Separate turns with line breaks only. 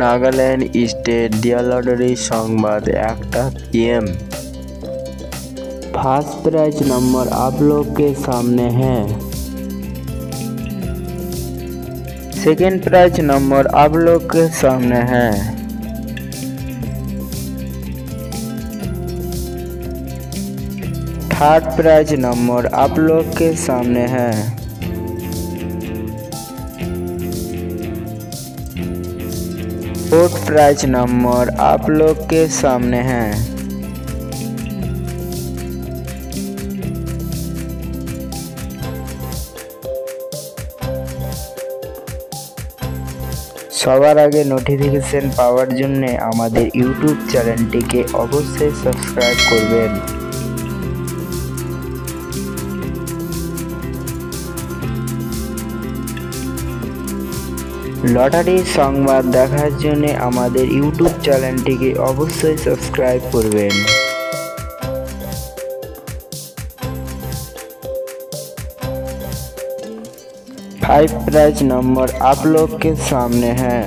Nagaland state दिया lottery संवाद একটা पीएम फर्स्ट प्राइज नंबर आप लोग के सामने है सेकेंड प्राइज नंबर आप लोग के सामने है थर्ड प्राइज नंबर आप लोग के सामने है फोर्थ प्राइज नंबर आप लोग के सामने है সবার আগে নোটিফিকেশন পাওয়ার জন্য আমাদের ইউটিউব চ্যানেলটিকে অবশ্যই সাবস্ক্রাইব করবেন লটারি সংবাদ দেখার জন্য আমাদের ইউটিউব চ্যানেলটিকে অবশ্যই সাবস্ক্রাইব করবেন फाइव प्राइज नंबर आप लोग के सामने है